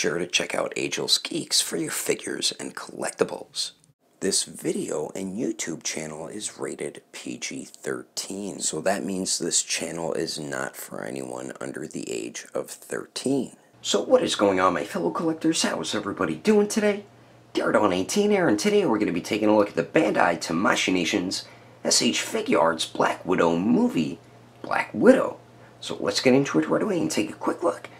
sure to check out Ageless Geeks for your figures and collectibles. This video and YouTube channel is rated PG-13, so that means this channel is not for anyone under the age of 13. So what is going on my fellow collectors? How is everybody doing today? Daredevil19 here, and today we're going to be taking a look at the Bandai Tamashii Nations SH Figuarts Black Widow movie, Black Widow. So let's get into it right away and take a quick look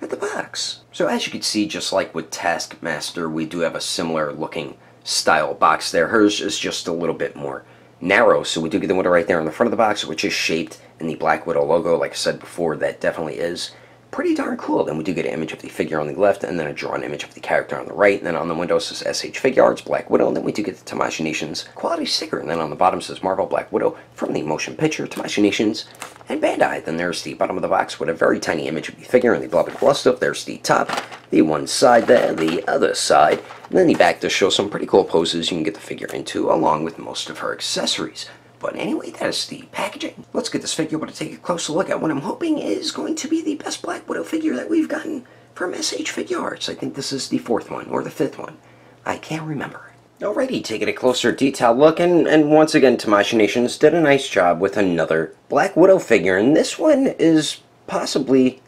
at the box. So as you can see, just like with Taskmaster, we do have a similar looking style box there. Hers is just a little bit more narrow, so we do get the window right there on the front of the box, which is shaped in the Black Widow logo. Like I said before, that definitely is pretty darn cool. Then we do get an image of the figure on the left, and then a drawn image of the character on the right. And then on the window says SH Figure Figuarts Black Widow, and then we do get the Tamashii Nations quality sticker. And then on the bottom says Marvel Black Widow from the motion picture Tamashii Nations and Bandai. Then there's the bottom of the box with a very tiny image of the figure and the beloved gloss stuff. There's the top, the one side there, the other side, and then the back to show some pretty cool poses you can get the figure into, along with most of her accessories. But anyway, that is the packaging. Let's get this figure to take a closer look at what I'm hoping is going to be the best Black Widow figure that we've gotten from SH Figuarts. I think this is the fourth one, or the fifth one. I can't remember. Alrighty, taking a closer detailed look, and, and once again, Tamashii Nations did a nice job with another Black Widow figure, and this one is possibly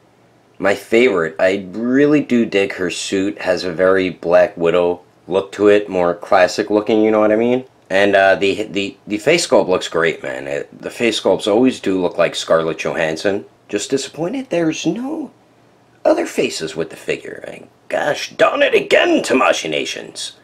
my favorite. I really do dig her suit, has a very Black Widow look to it, more classic looking, you know what I mean? And uh, the, the, the face sculpt looks great, man. It, the face sculpts always do look like Scarlett Johansson. Just disappointed there's no other faces with the figure. I, gosh darn it again, Tamashii Nations.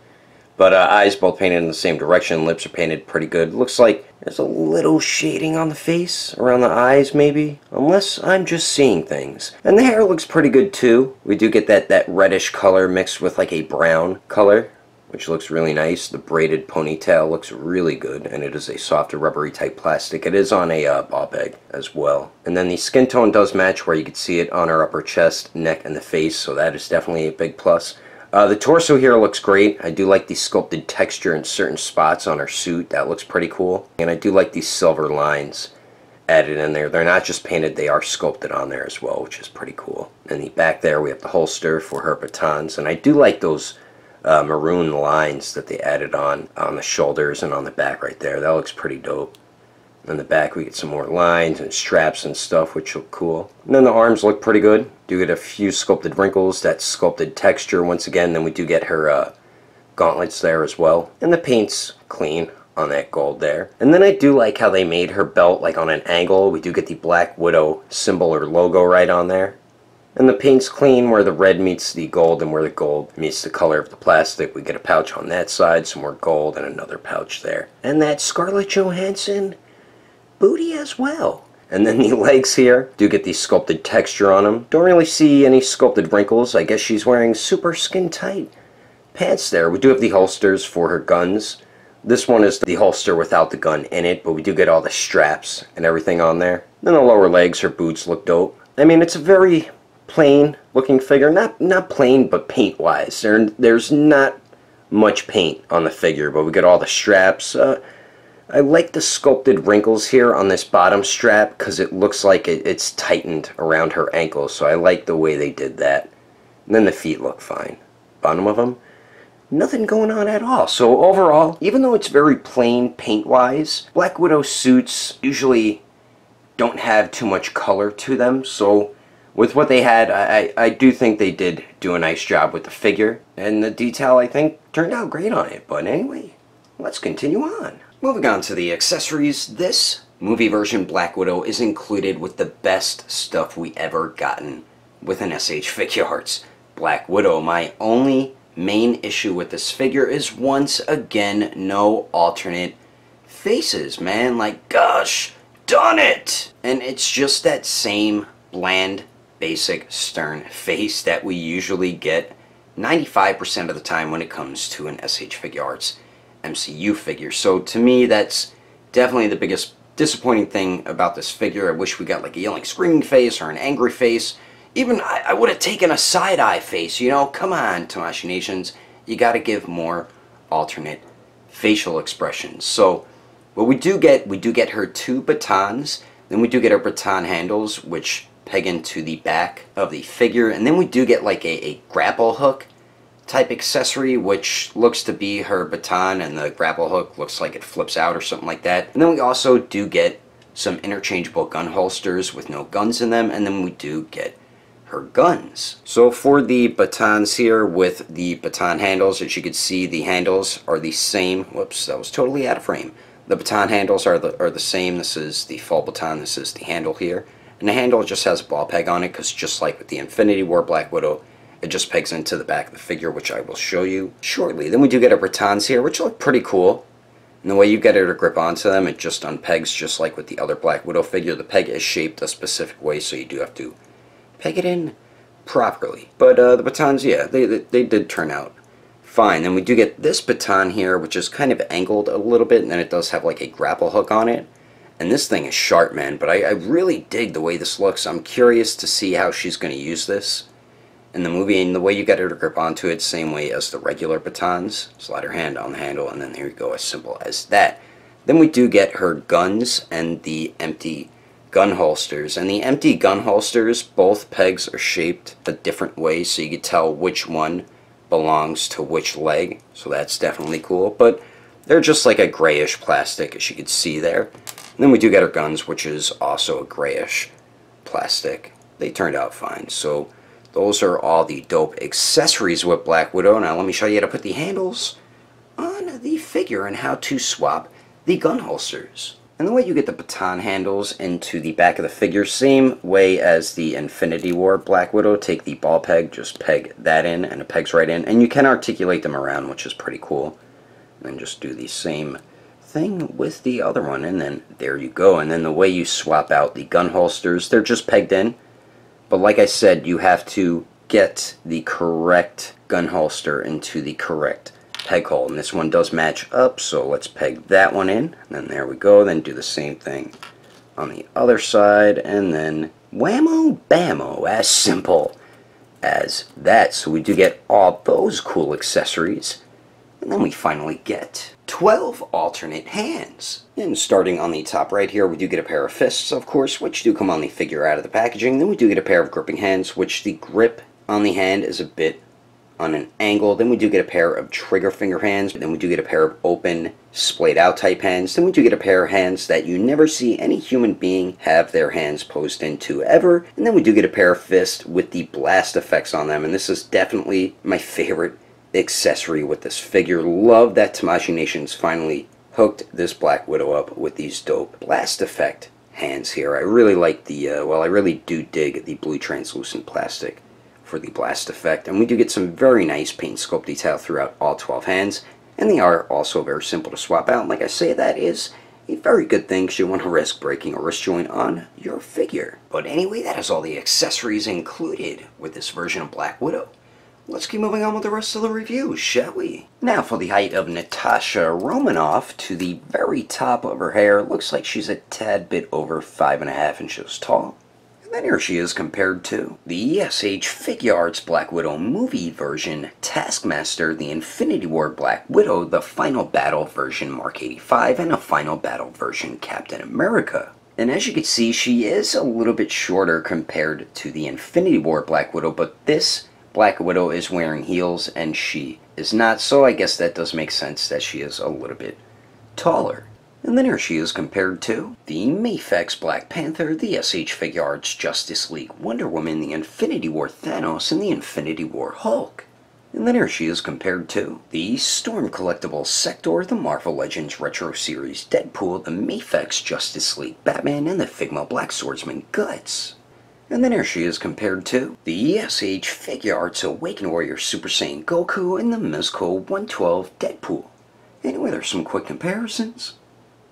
But uh, eyes both painted in the same direction. Lips are painted pretty good. Looks like there's a little shading on the face, around the eyes maybe. Unless I'm just seeing things. And the hair looks pretty good too. We do get that, that reddish color mixed with like a brown color. Which looks really nice. The braided ponytail looks really good. And it is a softer rubbery type plastic. It is on a uh, ball peg as well. And then the skin tone does match where you can see it on her upper chest, neck, and the face. So that is definitely a big plus. Uh, the torso here looks great. I do like the sculpted texture in certain spots on her suit. That looks pretty cool. And I do like these silver lines added in there. They're not just painted, they are sculpted on there as well, which is pretty cool. In the back there, we have the holster for her batons. And I do like those uh, maroon lines that they added on on the shoulders and on the back right there. That looks pretty dope. In the back we get some more lines and straps and stuff which look cool. And then the arms look pretty good. Do get a few sculpted wrinkles, that sculpted texture once again. Then we do get her uh, gauntlets there as well. And the paint's clean on that gold there. And then I do like how they made her belt like on an angle. We do get the Black Widow symbol or logo right on there. And the paint's clean where the red meets the gold and where the gold meets the color of the plastic. We get a pouch on that side, some more gold, and another pouch there. And that Scarlett Johansson booty as well. And then the legs here do get the sculpted texture on them. Don't really see any sculpted wrinkles. I guess she's wearing super skin tight pants there. We do have the holsters for her guns. This one is the holster without the gun in it, but we do get all the straps and everything on there. Then the lower legs, her boots look dope. I mean, it's a very plain looking figure. Not not plain, but paint wise. There, there's not much paint on the figure, but we get all the straps. Uh, I like the sculpted wrinkles here on this bottom strap because it looks like it, it's tightened around her ankles. So I like the way they did that. And then the feet look fine. Bottom of them, nothing going on at all. So overall, even though it's very plain paint-wise, Black Widow suits usually don't have too much color to them. So with what they had, I, I do think they did do a nice job with the figure. And the detail, I think, turned out great on it. But anyway, let's continue on. Moving on to the accessories, this movie version Black Widow is included with the best stuff we ever gotten with an SH Figuarts. Black Widow, my only main issue with this figure is once again no alternate faces, man. Like, gosh, done it! And it's just that same bland, basic, stern face that we usually get 95% of the time when it comes to an SH Figuarts MCU figure. So to me, that's definitely the biggest disappointing thing about this figure. I wish we got like a yelling, screaming face or an angry face. Even I, I would have taken a side-eye face, you know? Come on, Tamashii Nations. You got to give more alternate facial expressions. So what we do get, we do get her two batons. Then we do get her baton handles, which peg into the back of the figure. And then we do get like a, a grapple hook type accessory, which looks to be her baton, and the grapple hook looks like it flips out or something like that. And then we also do get some interchangeable gun holsters with no guns in them, and then we do get her guns. So for the batons here with the baton handles, as you can see, the handles are the same. Whoops, that was totally out of frame. The baton handles are the, are the same. This is the full baton. This is the handle here. And the handle just has a ball peg on it because just like with the Infinity War Black Widow, it just pegs into the back of the figure, which I will show you shortly. Then we do get our batons here, which look pretty cool. And the way you get her to grip onto them, it just unpegs just like with the other Black Widow figure. The peg is shaped a specific way, so you do have to peg it in properly. But uh, the batons, yeah, they, they, they did turn out fine. Then we do get this baton here, which is kind of angled a little bit, and then it does have like a grapple hook on it. And this thing is sharp, man, but I, I really dig the way this looks. I'm curious to see how she's going to use this in the movie, and the way you get her to grip onto it, same way as the regular batons. Slide her hand on the handle, and then here you go, as simple as that. Then we do get her guns and the empty gun holsters. And the empty gun holsters, both pegs are shaped a different way, so you can tell which one belongs to which leg. So that's definitely cool. But they're just like a grayish plastic, as you can see there. And then we do get our guns, which is also a grayish plastic. They turned out fine. So those are all the dope accessories with Black Widow. Now let me show you how to put the handles on the figure and how to swap the gun holsters. And the way you get the baton handles into the back of the figure, same way as the Infinity War Black Widow. Take the ball peg, just peg that in, and it pegs right in. And you can articulate them around, which is pretty cool. And then just do the same thing with the other one, and then there you go. And then the way you swap out the gun holsters, they're just pegged in. But like I said, you have to get the correct gun holster into the correct peg hole. And this one does match up, so let's peg that one in. And then there we go. Then do the same thing on the other side. And then whammo bammo, as simple as that. So we do get all those cool accessories. And then we finally get 12 alternate hands. And starting on the top right here, we do get a pair of fists, of course, which do come on the figure out of the packaging. Then we do get a pair of gripping hands, which the grip on the hand is a bit on an angle. Then we do get a pair of trigger finger hands. Then we do get a pair of open, splayed out type hands. Then we do get a pair of hands that you never see any human being have their hands posed into ever. And then we do get a pair of fists with the blast effects on them. And this is definitely my favorite accessory with this figure. Love that Tamashii Nations finally hooked this Black Widow up with these dope blast effect hands here. I really like the, uh, well, I really do dig the blue translucent plastic for the blast effect. And we do get some very nice paint sculpt detail throughout all 12 hands. And they are also very simple to swap out. And like I say, that is a very good thing because you want to risk breaking a wrist joint on your figure. But anyway, that is all the accessories included with this version of Black Widow. Let's keep moving on with the rest of the review, shall we? Now for the height of Natasha Romanoff to the very top of her hair. Looks like she's a tad bit over five and a half inches tall. And then here she is compared to the ESH Figuarts Black Widow movie version, Taskmaster, the Infinity War Black Widow, the Final Battle version Mark 85, and a Final Battle version Captain America. And as you can see, she is a little bit shorter compared to the Infinity War Black Widow, but this Black Widow is wearing heels and she is not, so I guess that does make sense that she is a little bit taller. And then here she is compared to the Mafex Black Panther, the SH Figuarts Justice League Wonder Woman, the Infinity War Thanos, and the Infinity War Hulk. And then here she is compared to the Storm Collectibles Sektor, the Marvel Legends Retro Series Deadpool, the Mafex Justice League Batman, and the Figma Black Swordsman Guts. And then here she is compared to the ESH Figuarts Awakened Warrior Super Saiyan Goku and the Mezco 112 Deadpool. Anyway, there's some quick comparisons.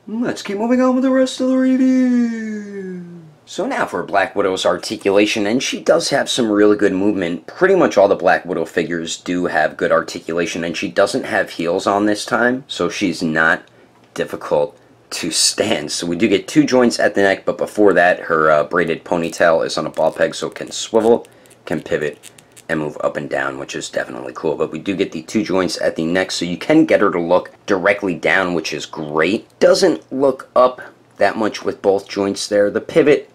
Let's keep moving on with the rest of the review. So now for Black Widow's articulation, and she does have some really good movement. Pretty much all the Black Widow figures do have good articulation, and she doesn't have heels on this time, so she's not difficult to stand. So we do get two joints at the neck, but before that, her uh, braided ponytail is on a ball peg, so it can swivel, can pivot, and move up and down, which is definitely cool. But we do get the two joints at the neck, so you can get her to look directly down, which is great. Doesn't look up that much with both joints there. The pivot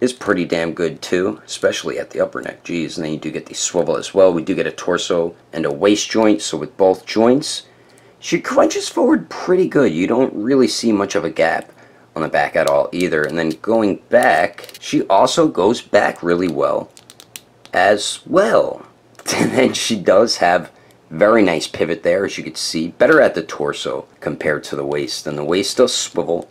is pretty damn good too, especially at the upper neck. Geez, and then you do get the swivel as well. We do get a torso and a waist joint, so with both joints, she crunches forward pretty good. You don't really see much of a gap on the back at all either. And then going back, she also goes back really well as well. And then she does have very nice pivot there, as you can see. Better at the torso compared to the waist. And the waist does swivel,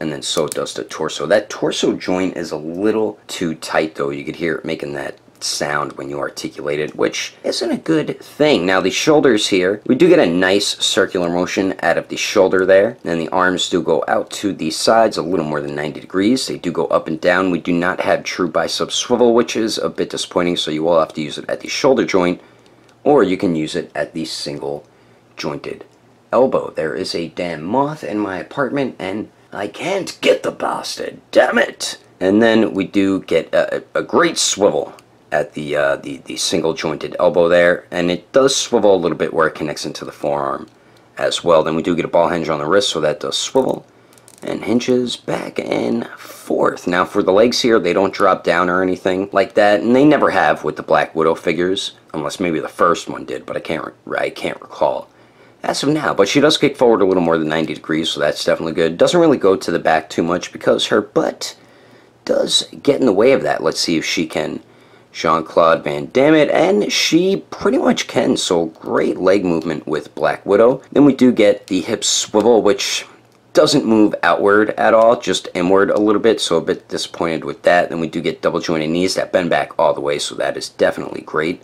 and then so does the torso. That torso joint is a little too tight, though. You could hear it making that sound when you articulate it, which isn't a good thing. Now the shoulders here, we do get a nice circular motion out of the shoulder there, and the arms do go out to the sides a little more than 90 degrees. They do go up and down. We do not have true bicep swivel, which is a bit disappointing, so you will have to use it at the shoulder joint, or you can use it at the single jointed elbow. There is a damn moth in my apartment, and I can't get the bastard, damn it! And then we do get a, a great swivel at the, uh, the, the single jointed elbow there, and it does swivel a little bit where it connects into the forearm as well. Then we do get a ball hinge on the wrist, so that does swivel and hinges back and forth. Now for the legs here, they don't drop down or anything like that, and they never have with the Black Widow figures, unless maybe the first one did, but I can't I can't recall as of now. But she does kick forward a little more than 90 degrees, so that's definitely good. Doesn't really go to the back too much because her butt does get in the way of that. Let's see if she can Jean-Claude Van Damme and she pretty much can, so great leg movement with Black Widow. Then we do get the hip swivel, which doesn't move outward at all, just inward a little bit, so a bit disappointed with that. Then we do get double jointed knees that bend back all the way, so that is definitely great.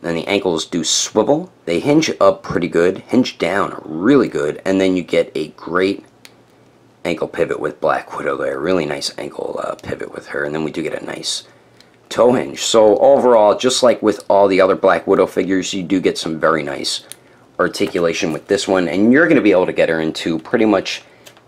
Then the ankles do swivel. They hinge up pretty good, hinge down really good, and then you get a great ankle pivot with Black Widow there. Really nice ankle uh, pivot with her, and then we do get a nice toe hinge. So overall, just like with all the other Black Widow figures, you do get some very nice articulation with this one, and you're going to be able to get her into pretty much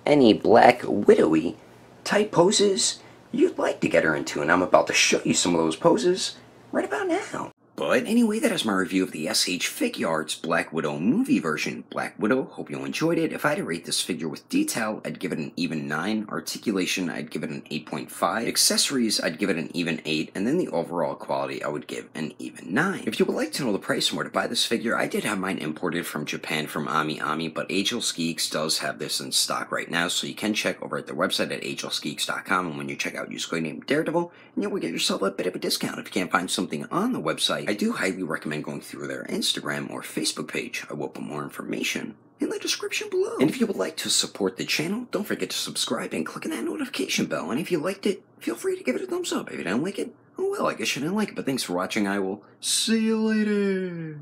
any Black Widowy type poses you'd like to get her into, and I'm about to show you some of those poses right about now. But anyway, that is my review of the SH Figuarts Black Widow movie version. Black Widow, hope you enjoyed it. If I had to rate this figure with detail, I'd give it an even 9. Articulation, I'd give it an 8.5. Accessories, I'd give it an even 8. And then the overall quality, I would give an even 9. If you would like to know the price and where to buy this figure, I did have mine imported from Japan from AmiAmi, but Ageless Geeks does have this in stock right now, so you can check over at their website at agelessgeeks.com, and when you check out, use code name Daredevil, and you will get yourself a bit of a discount. If you can't find something on the website, I do highly recommend going through their Instagram or Facebook page. I will put more information in the description below. And if you would like to support the channel, don't forget to subscribe and click on that notification bell. And if you liked it, feel free to give it a thumbs up. If you didn't like it, oh well, I guess you didn't like it. But thanks for watching. I will see you later.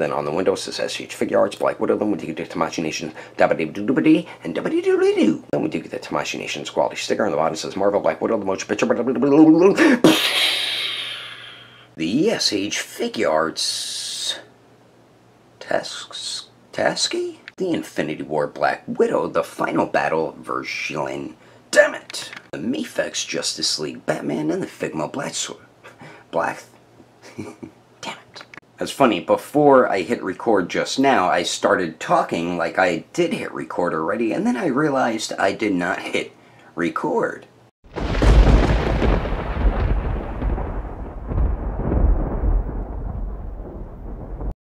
Then on the window it says SH Figuarts, Black Widow, then we do get the Tamashii Nation, Dabba Doo Doo and Dabba Doo Doo Doo. Then we do get the Tamashii Nation's quality sticker on the bottom says Marvel Black Widow, the motion picture. The SH Figuarts Tasks Tasky? The Infinity War Black Widow, the final battle version. Damn it! The Mafex Justice League Batman and the Figma Black Sword. Black That's funny, before I hit record just now, I started talking like I did hit record already, and then I realized I did not hit record.